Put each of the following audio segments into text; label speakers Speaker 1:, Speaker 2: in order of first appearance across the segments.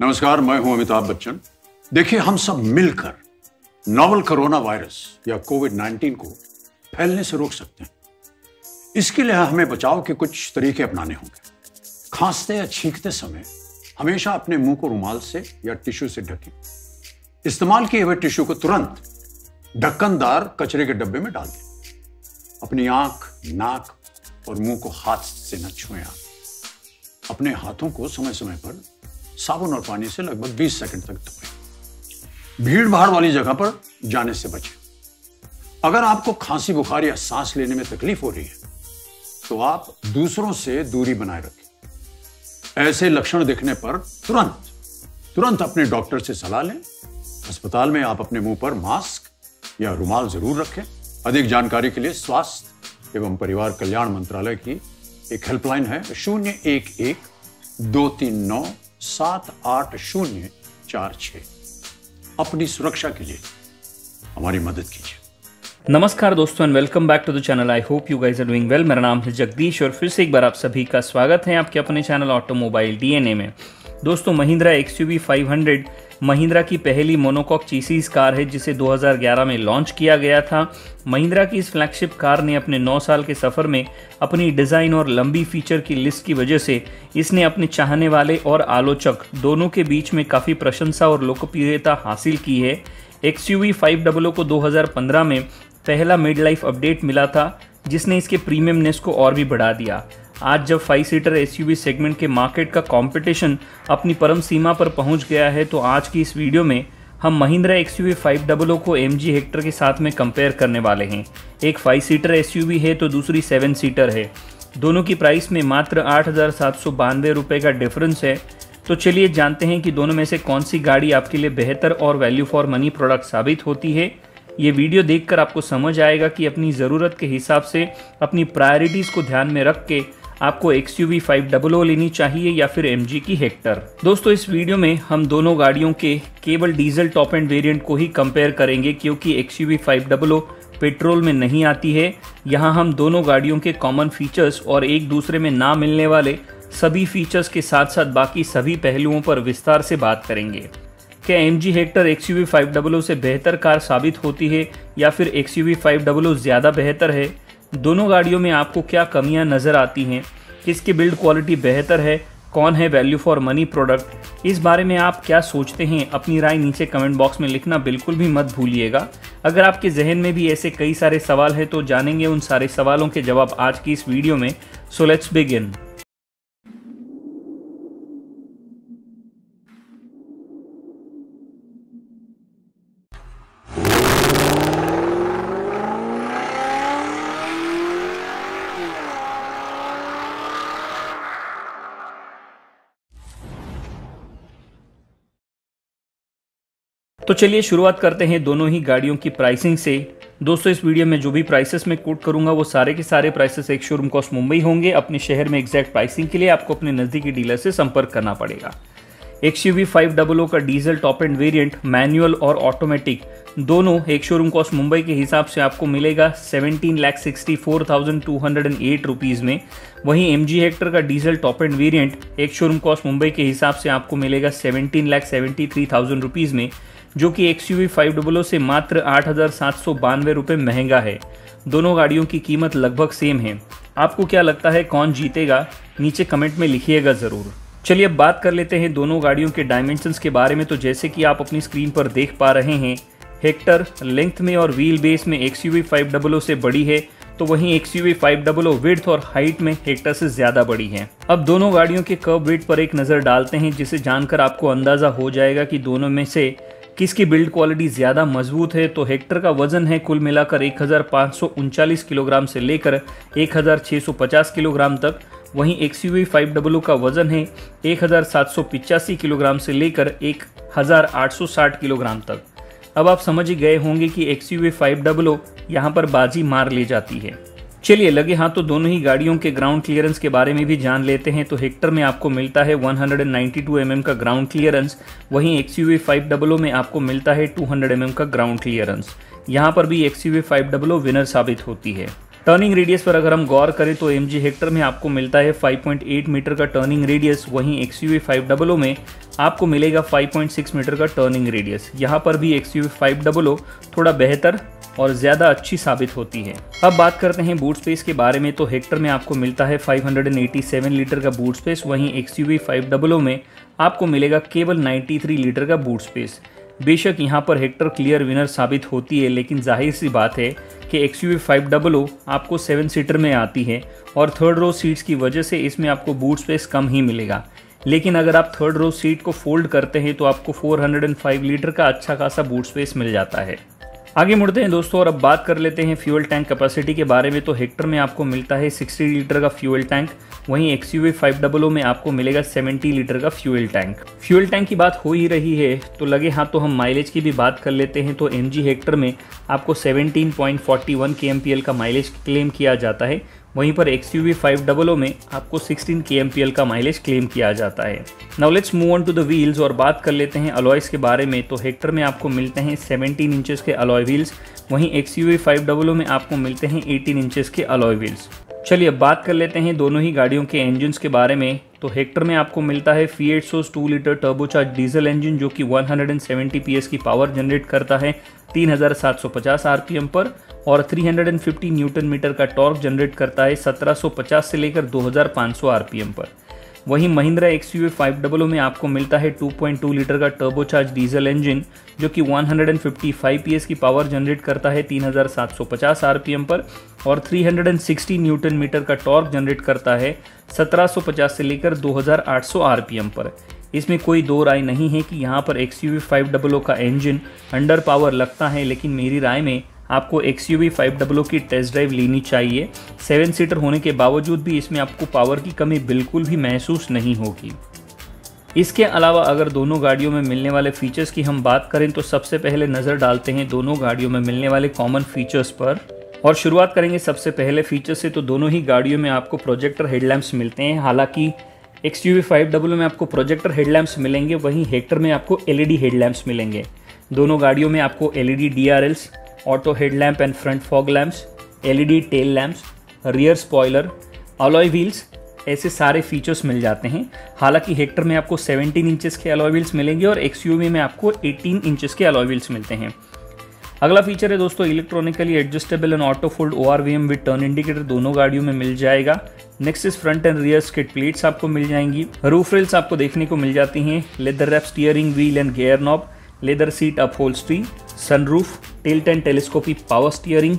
Speaker 1: नमस्कार, मैं हूँ अमिताभ बच्चन। देखिए, हम सब मिलकर नोवल कोरोना वायरस या कोविड 19 को फैलने से रोक सकते हैं। इसके लिए हमें बचाव के कुछ तरीके अपनाने होंगे। खांसते या छींकते समय हमेशा अपने मुँह को रुमाल से या टिश्यू से ढकें। इस्तेमाल किए हुए टिश्यू को तुरंत ढक्कनदार कचरे के डब्बे में डाल दें। अपनी आँख, नाक और मुँह को हाथ से न छुएँ आप। अपने हाथों को समय समय पर साबुन और पानी से लगभग 20 सेकंड तक धोएँ। भीड़ भाड़ वाली जगह पर जाने से बचें। अगर आपको खांसी, बुखार या सांस लेने में तकलीफ़ हो रही है तो आप दूसरों से दूरी बनाए रखें। ऐसे लक्षण दिखने पर तुरंत तुरंत अपने डॉक्टर से सलाह लें। अस्पताल में आप अपने मुँह पर मास्क या रुमाल ज़रूर रखें। अधिक जानकारी के लिए स्वास्थ्य एवं परिवार कल्याण मंत्रालय की एक हेल्पलाइन है शून्य एक एक दो तीन नौ सात आठ शून्य चार छ अपनी सुरक्षा के लिए हमारी मदद कीजिए।
Speaker 2: नमस्कार दोस्तों and welcome back to the channel I hope you guys are doing well मेरा नाम है जगदीश और फिर से एक बार आप सभी का स्वागत है आपके अपने चैनल ऑटोमोबाइल डीएनए में। दोस्तों, महिंद्रा एक्स यू महिंद्रा की पहली मोनोकॉक चीसीज कार है, जिसे 2011 में लॉन्च किया गया था। महिंद्रा की इस फ्लैगशिप कार ने अपने 9 साल के सफ़र में अपनी डिज़ाइन और लंबी फीचर की लिस्ट की वजह से इसने अपने चाहने वाले और आलोचक दोनों के बीच में काफ़ी प्रशंसा और लोकप्रियता हासिल की है। एक्स यू को 2015 में पहला मिड लाइफ अपडेट मिला था, जिसने इसके प्रीमियमनेस को और भी बढ़ा दिया। आज जब फाइव सीटर एसयूवी सेगमेंट के मार्केट का कंपटीशन अपनी परम सीमा पर पहुँच गया है तो आज की इस वीडियो में हम Mahindra X U five double को एम जी हेक्टर के साथ में कंपेयर करने वाले हैं। एक फाइव सीटर एसयूवी है तो दूसरी सेवन सीटर है। दोनों की प्राइस में मात्र आठ हज़ार का डिफरेंस है। तो चलिए जानते हैं कि दोनों में से कौन सी गाड़ी आपके लिए बेहतर और वैल्यू फॉर मनी प्रोडक्ट साबित होती है। ये वीडियो देखकर आपको समझ आएगा कि अपनी ज़रूरत के हिसाब से अपनी प्रायोरिटीज़ को ध्यान में रख के आपको एक्स यू लेनी चाहिए या फिर एम जी की हेक्टर दोस्तों, इस वीडियो में हम दोनों गाड़ियों के केवल डीजल टॉप एंड वेरिएंट को ही कंपेयर करेंगे क्योंकि एक्स यू पेट्रोल में नहीं आती है। यहाँ हम दोनों गाड़ियों के कॉमन फीचर्स और एक दूसरे में ना मिलने वाले सभी फीचर्स के साथ साथ बाकी सभी पहलुओं पर विस्तार से बात करेंगे। क्या M G Hector X U से बेहतर कार साबित होती है या फिर एक्स यू ज़्यादा बेहतर है? दोनों गाड़ियों में आपको क्या कमियाँ नज़र आती हैं? किसकी बिल्ड क्वालिटी बेहतर है? कौन है वैल्यू फॉर मनी प्रोडक्ट इस बारे में आप क्या सोचते हैं? अपनी राय नीचे कमेंट बॉक्स में लिखना बिल्कुल भी मत भूलिएगा। अगर आपके जहन में भी ऐसे कई सारे सवाल हैं तो जानेंगे उन सारे सवालों के जवाब आज की इस वीडियो में। सो लेट्स बिगिन तो चलिए शुरुआत करते हैं दोनों ही गाड़ियों की प्राइसिंग से। दोस्तों, इस वीडियो में जो भी प्राइसेस मैं कोट करूँगा, वो सारे के सारे प्राइसेस एक शोरूम कॉस्ट मुंबई होंगे। अपने शहर में एग्जैक्ट प्राइसिंग के लिए आपको अपने नज़दीकी डीलर से संपर्क करना पड़ेगा। X U V five double O का diesel top end variant manual और ऑटोमेटिक दोनों एक शोरूम कॉस्ट मुंबई के हिसाब से आपको मिलेगा seventeen lakh sixty four thousand two hundred and eight rupees में। वहीं एम जी हेक्टर का डीजल टॉप एंड वेरिएंट एक शोरूम कॉस्ट मुंबई के हिसाब से आपको मिलेगा seventeen lakh seventy three thousand rupees में। जो कि एक्स यू वी से मात्र आठ हज़ार सात सौ बानवे महँगा है। दोनों गाड़ियों की कीमत लगभग सेम है। आपको क्या लगता है कौन जीतेगा? नीचे कमेंट में लिखिएगा ज़रूर। चलिए अब बात कर लेते हैं दोनों गाड़ियों के डायमेंशंस के बारे में। तो जैसे कि आप अपनी स्क्रीन पर देख पा रहे हैं हेक्टर लेंथ में और व्हील बेस में एक्स यू वी से बड़ी है। तो वहीं एक्स यू वी विड्थ और हाइट में हेक्टर से ज़्यादा बड़ी है। अब दोनों गाड़ियों के कर्व वेट पर एक नज़र डालते हैं, जिसे जानकर आपको अंदाज़ा हो जाएगा कि दोनों में से किसकी बिल्ड क्वालिटी ज़्यादा मज़बूत है? तो हेक्टर का वज़न है कुल मिलाकर एक किलोग्राम से लेकर 1650 किलोग्राम तक। वहीं एक्स यू फाइव डब्लू का वज़न है एक किलोग्राम से लेकर 1860 किलोग्राम तक। अब आप समझ गए होंगे कि एक्स यू फाइव डब्लू यहाँ पर बाजी मार ले जाती है। चलिए, लगे हाँ तो दोनों ही गाड़ियों के ग्राउंड क्लियरेंस के बारे में भी जान लेते हैं। तो हेक्टर में आपको मिलता है 192 mm का ग्राउंड क्लियरेंस वहीं एक्स यू में आपको मिलता है 200 mm का ग्राउंड क्लियरेंस यहाँ पर भी एक्स यू विनर साबित होती है। टर्निंग रेडियस पर अगर हम गौर करें तो MG हेक्टर में आपको मिलता है 5.8 मीटर का टर्निंग रेडियस वहीं एक्स यू में आपको मिलेगा 5.6 मीटर का टर्निंग रेडियस यहाँ पर भी एक्स यू थोड़ा बेहतर और ज़्यादा अच्छी साबित होती है। अब बात करते हैं बूट स्पेस के बारे में तो हेक्टर में आपको मिलता है 587 लीटर का बूट स्पेस वहीं एक्स यू में आपको मिलेगा केवल 93 लीटर का बूट स्पेस बेशक यहाँ पर हेक्टर क्लियर विनर साबित होती है, लेकिन ज़ाहिर सी बात है कि एक्स यू आपको सेवन सीटर में आती है और थर्ड रो सीट्स की वजह से इसमें आपको बूट स्पेस कम ही मिलेगा। लेकिन अगर आप थर्ड रो सीट को फोल्ड करते हैं तो आपको 405 लीटर का अच्छा खासा बूट स्पेस मिल जाता है। आगे मुड़ते हैं दोस्तों, और अब बात कर लेते हैं फ्यूल टैंक कैपेसिटी के बारे में। तो हेक्टर में आपको मिलता है 60 लीटर का फ्यूल टैंक, वहीं एक्स यू फाइव डबल में आपको मिलेगा 70 लीटर का फ्यूल टैंक। फ्यूल टैंक की बात हो ही रही है तो लगे हाँ तो हम माइलेज की भी बात कर लेते हैं। तो एम हेक्टर में आपको 17.41 पॉइंट का माइलेज क्लेम किया जाता है वहीं पर एक्स यू में आपको 16 के का माइलेज क्लेम किया जाता है। Now let's move on to the wheels और बात कर लेते हैं अलॉयस के बारे में। तो हेक्टर में आपको मिलते हैं 17 इंचेस के अलॉय व्हील्स वहीं एक्स यू में आपको मिलते हैं 18 इंचेस के अलॉय व्हील्स चलिए अब बात कर लेते हैं दोनों ही गाड़ियों के इंजन के बारे में। तो हेक्टर में आपको मिलता है फ़ी एट सोस to litre turbocharge diesel engine जो कि 170 पीएस की पावर जनरेट करता है 3750 आरपीएम पर। और 350 न्यूटन मीटर का टॉर्क जनरेट करता है 1750 से लेकर 2500 आरपीएम पर। वहीं महिंद्रा एक्स यू में आपको मिलता है 2.2 लीटर का टर्बोचार्ज डीजल इंजन जो कि 155 पीएस की पावर जनरेट करता है 3750 आरपीएम पर, और 360 न्यूटन मीटर का टॉर्क जनरेट करता है 1750 से लेकर 2800 आरपीएम पर। इसमें कोई दो राय नहीं है कि यहाँ पर एक्स यू का इंजन अंडर पावर लगता है, लेकिन मेरी राय में आपको एक्स यू की टेस्ट ड्राइव लेनी चाहिए। सेवन सीटर होने के बावजूद भी इसमें आपको पावर की कमी बिल्कुल भी महसूस नहीं होगी। इसके अलावा अगर दोनों गाड़ियों में मिलने वाले फीचर्स की हम बात करें तो सबसे पहले नज़र डालते हैं दोनों गाड़ियों में मिलने वाले कॉमन फीचर्स पर। और शुरुआत करेंगे सबसे पहले फीचर से तो दोनों ही गाड़ियों में आपको प्रोजेक्टर हेडलैम्प्स मिलते हैं। हालाँकि एक्स यू में आपको प्रोजेक्टर हेडलैम्प्स मिलेंगे, वहीं हेक्टर में आपको एलईडी हेडलैम्प्स मिलेंगे। दोनों गाड़ियों में आपको LED DRLs auto headlamp and front fog lamps LED tail lamps rear spoiler alloy wheels ऐसे सारे फीचर्स मिल जाते हैं। हालाँकि हेक्टर में आपको 17 इंचेस के अलॉय व्हील्स मिलेंगे और एक्स में आपको 18 इंचेस के अलॉय व्हील्स मिलते हैं। अगला फीचर है दोस्तों electronically adjustable and auto fold O R V M with turn indicator दोनों गाड़ियों में मिल जाएगा। Next is front and rear skid plates आपको मिल जाएँगी। रूफ रेल्स आपको देखने को मिल जाती हैं। Leather wrap steering wheel and gear knob leather seat upholstery sunroof tilt and telescopic power steering,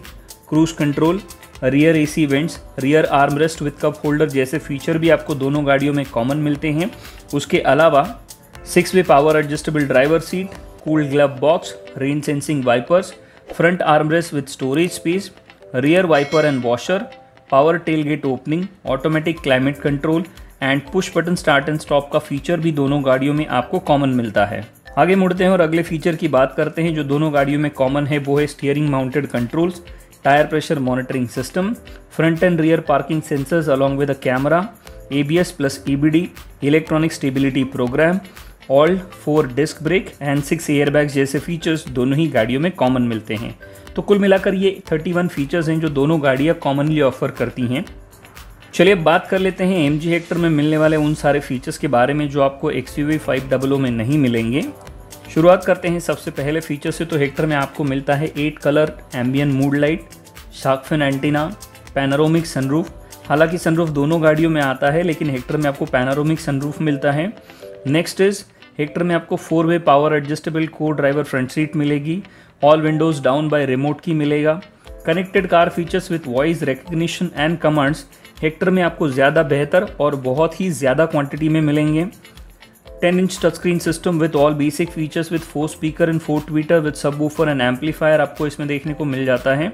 Speaker 2: cruise control, rear AC vents, rear arm rest with cup holder जैसे फीचर भी आपको दोनों गाड़ियों में कॉमन मिलते हैं। उसके अलावा six way power adjustable driver seat cool glove box rain sensing wipers front arm rest with storage space rear wiper and washer power tail gate opening automatic climate control and push button start and stop का feature भी दोनों गाड़ियों में आपको common मिलता है। आगे मुड़ते हैं और अगले फीचर की बात करते हैं जो दोनों गाड़ियों में कॉमन है, वो है steering mounted controls tyre pressure monitoring system front and rear parking sensors along with a camera A B S plus E B D electronic stability program all four disc brake and six airbags जैसे features दोनों ही गाड़ियों में common मिलते हैं। तो कुल मिलाकर ये 31 फीचर्स हैं जो दोनों गाड़ियाँ कॉमनली ऑफ़र करती हैं। चलिए बात कर लेते हैं एम जी हेक्टर में मिलने वाले उन सारे फीचर्स के बारे में जो आपको एक्स यू वी में नहीं मिलेंगे। शुरुआत करते हैं सबसे पहले फीचर से तो हेक्टर में आपको मिलता है eight colour ambient mood light sharkfin antenna panoramic sunroof हालाँकि सनरूफ दोनों गाड़ियों में आता है, लेकिन हेक्टर में आपको पैनारोमिक सनरूफ मिलता है। नेक्स्ट इज़ हेक्टर में आपको फोर वे पावर एडजस्टेबल को ड्राइवर फ्रंट सीट मिलेगी। All windows down by remote key मिलेगा। Connected car features with voice recognition and commands Hector में आपको ज़्यादा बेहतर और बहुत ही ज़्यादा क्वांटिटी में मिलेंगे। 10 inch touch screen system with all basic features with four speaker and four tweeter with subwoofer and amplifier आपको इसमें देखने को मिल जाता है।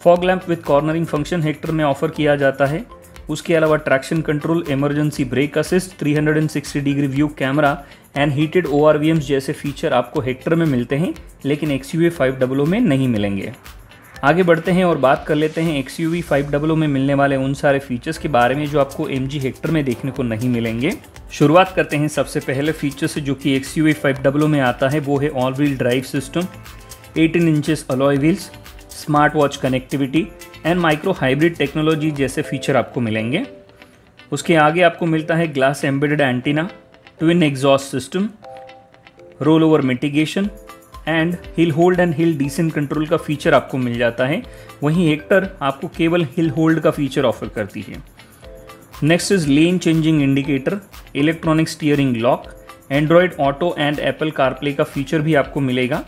Speaker 2: Fog lamp with cornering function Hector में ऑफ़र किया जाता है। उसके अलावा traction control emergency brake assist 360 degree view camera and heated O जैसे फीचर आपको हेक्टर में मिलते हैं, लेकिन एक्स यू में नहीं मिलेंगे। आगे बढ़ते हैं और बात कर लेते हैं X U V five double में मिलने वाले उन सारे फीचर्स के बारे में जो आपको एम जी हेक्टर में देखने को नहीं मिलेंगे। शुरुआत करते हैं सबसे पहले फीचर से जो कि X U V five double में आता है, वो है all wheel drive system 18 inches alloy wheels smart watch connectivity and micro hybrid technology जैसे फीचर आपको मिलेंगे। उसके आगे आपको मिलता है glass embedded antenna twin exhaust system roll over mitigation and hill hold and hill descent control का feature आपको मिल जाता है। वहीं हेक्टर आपको केवल हिल होल्ड का फीचर ऑफ़र करती है। Next is lane changing indicator electronic steering lock Android auto and Apple CarPlay का फीचर भी आपको मिलेगा।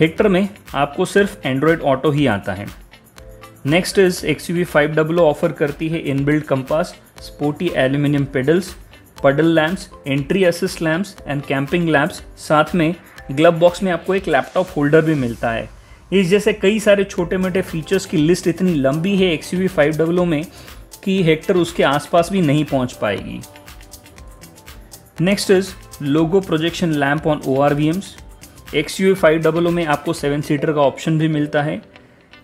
Speaker 2: हेक्टर में आपको सिर्फ़ एंड्रॉयड ऑटो ही आता है। Next is X U five double offer करती है inbuilt compass sporty aluminium pedals puddle lamps entry assist lamps and camping lamps साथ में ग्लव बॉक्स में आपको एक लैपटॉप होल्डर भी मिलता है। इस जैसे कई सारे छोटे मोटे फीचर्स की लिस्ट इतनी लंबी है एक्स यू डब्लो में कि हेक्टर उसके आसपास भी नहीं पहुँच पाएगी। Next is logo projection lamp on O R V Ms X U five double में आपको सेवन सीटर का ऑप्शन भी मिलता है।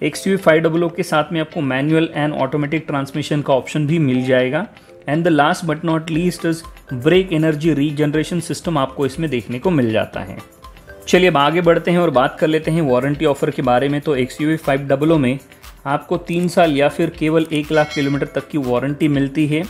Speaker 2: एक्स यू फाइव डबल के साथ में आपको मैनुअल एंड ऑटोमेटिक ट्रांसमिशन का ऑप्शन भी मिल जाएगा। And the last but not least is brake energy regeneration system आपको इसमें देखने को मिल जाता है। चलिए अब आगे बढ़ते हैं और बात कर लेते हैं वारंटी ऑफ़र के बारे में। तो एक्स यू फाइव डबलो में आपको तीन साल या फिर केवल एक लाख किलोमीटर तक की वारंटी मिलती है।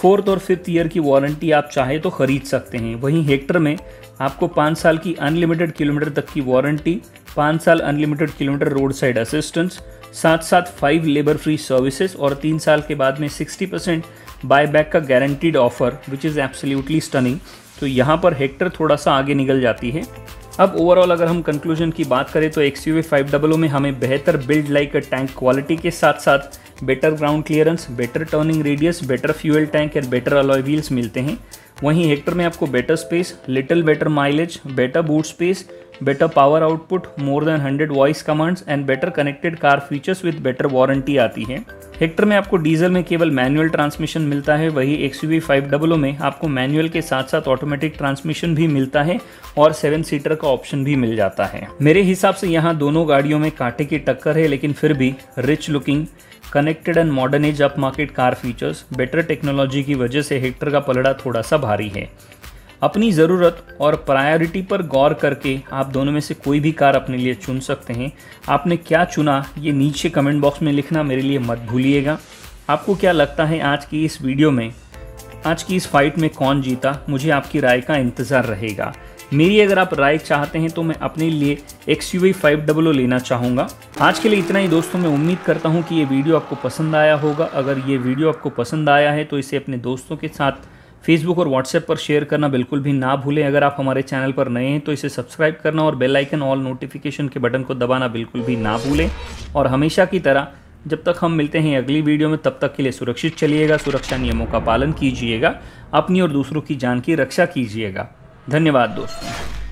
Speaker 2: फोर्थ और फिफ्थ ईयर की वारंटी आप चाहे तो खरीद सकते हैं। वहीं हेक्टर में आपको पाँच साल की अनलिमिटेड किलोमीटर तक की वारंटी, पाँच साल unlimited kilometre road side assistance साथ साथ फाइव लेबर फ्री सर्विसेज़ और तीन साल के बाद में सिक्सटी परसेंट बाय बैक का guaranteed offer which is absolutely stunning तो यहाँ पर हेक्टर थोड़ा सा आगे निकल जाती है। अब ओवरऑल अगर हम कंक्लूजन की बात करें तो एक्स यू फाइव में हमें बेहतर बिल्ड लाइक टैंक क्वालिटी के साथ साथ better ground clearance better turning radius better fuel tank and better alloy wheels मिलते हैं। वहीं हेक्टर में आपको better space little better mileage better boot space better power output more than 100 voice commands and better connected car features with better warranty आती है। Hector में आपको diesel में केवल मैनुअल ट्रांसमिशन मिलता है, वही एक्स यू डबलो में आपको मैनुअल के साथ साथ ऑटोमेटिक ट्रांसमिशन भी मिलता है और सेवन सीटर का ऑप्शन भी मिल जाता है। मेरे हिसाब से यहाँ दोनों गाड़ियों में कांटे की टक्कर है, लेकिन फिर भी rich looking connected and modern edge upmarket car features better technology की वजह से हेक्टर का पलड़ा थोड़ा सा भारी है। अपनी ज़रूरत और प्रायोरिटी पर गौर करके आप दोनों में से कोई भी कार अपने लिए चुन सकते हैं। आपने क्या चुना, ये नीचे कमेंट बॉक्स में लिखना मेरे लिए मत भूलिएगा। आपको क्या लगता है आज की इस वीडियो में? आज की इस फाइट में कौन जीता? मुझे आपकी राय का इंतज़ार रहेगा। मेरी अगर आप राय चाहते हैं तो मैं अपने लिए एक्स यू फाइव डबल लेना चाहूँगा। आज के लिए इतना ही दोस्तों, मैं उम्मीद करता हूँ कि ये वीडियो आपको पसंद आया होगा। अगर ये वीडियो आपको पसंद आया है तो इसे अपने दोस्तों के साथ फेसबुक और व्हाट्सएप पर शेयर करना बिल्कुल भी ना भूलें। अगर आप हमारे चैनल पर नए हैं तो इसे सब्सक्राइब करना और बेल आइकन ऑल नोटिफिकेशन के बटन को दबाना बिल्कुल भी ना भूलें। और हमेशा की तरह, जब तक हम मिलते हैं अगली वीडियो में, तब तक के लिए सुरक्षित चलिएगा, सुरक्षा नियमों का पालन कीजिएगा, अपनी और दूसरों की जान की रक्षा कीजिएगा। धन्यवाद दोस्तों।